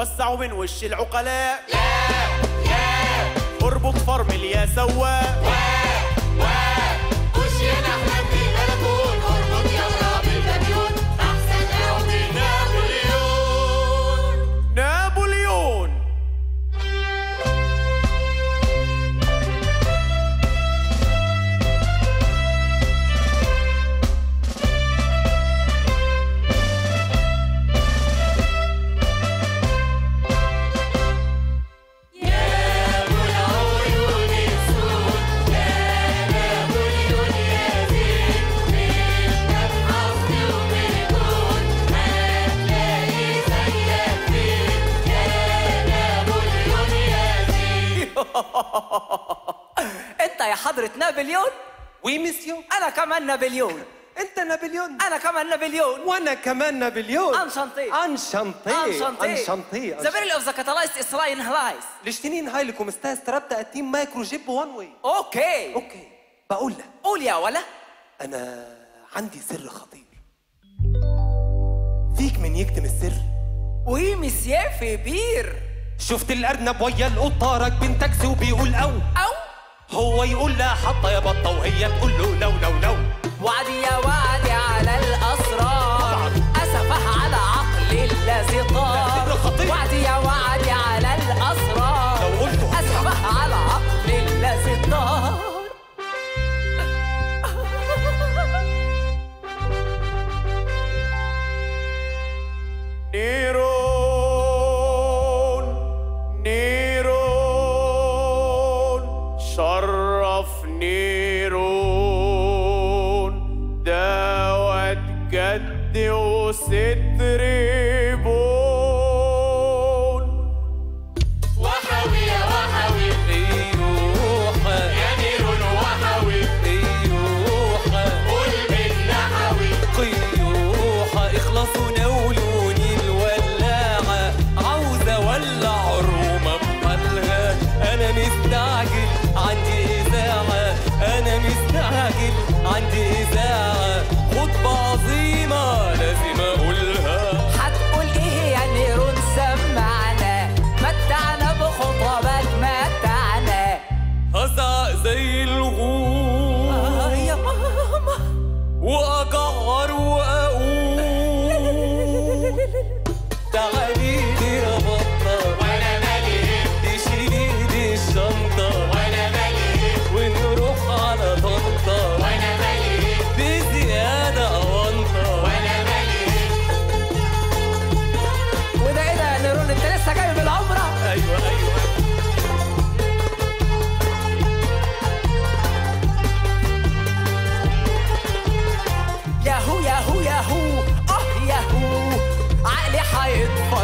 وسعوا من وش العقلاء. لا لا. اربط فرمل يا سواق. انت يا حضرة نابليون. وي مسيو أنا كمان نابليون. انت نابليون. أنا كمان نابليون. وأنا كمان نابليون. انشانتي. انشانتي. انشانتي. ذا فيري اوف ذا كاتالايست إسرائيل هلايس لشتنين هاي لكم أستاذ تربتا التيم مايكرو جيب وان واي. أوكي. أوكي. بقول لك. قول يا ولا. أنا عندي سر خطير. فيك من يكتم السر. وي مسيا في بير. شفت الأرنب ويا القطه راكبين تاكسي وبيقول أو. أو. هو يقول لا حطة يا بطة وهي تقول له لو لو لو. وعدي يا وعدي على الأسرار. أسفه على عقلي الذي طار. وعدي يا وعدي على الأسرار. لو قلته. أسفه على عقلي الذي طار. نيرون você três.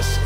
هيطفش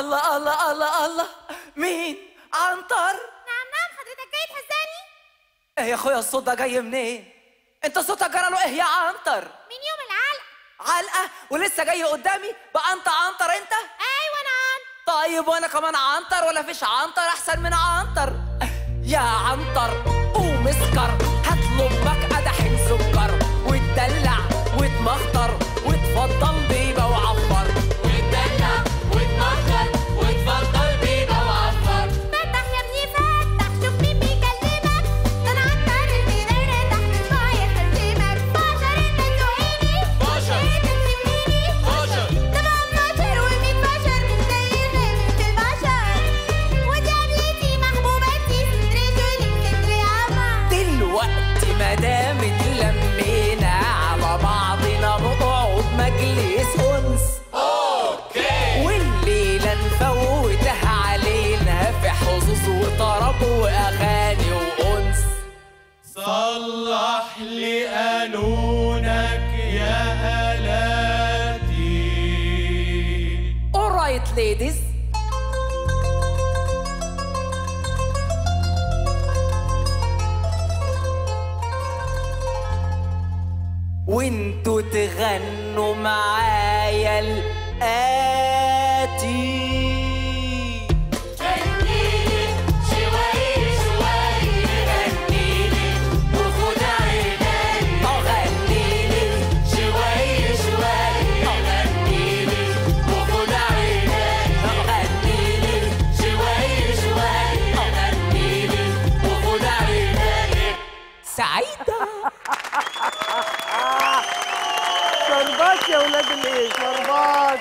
الله الله الله الله. مين؟ عنتر. نعم نعم حضرتك جاي تهزأني؟ إيه يا أخويا الصوت ده جاي منين؟ أنت صوتك جرى له إيه يا عنتر؟ من يوم العلق علقة؟ ولسه جاي قدامي؟ بقى أنت عنتر أنت؟ أيوه أنا عنتر طيب وأنا كمان عنتر ولا فيش عنتر؟ أحسن من عنتر. يا عنتر. وانتوا تغنوا معايا الآتي. غنيلي يا ولاد الإيش؟ مرباط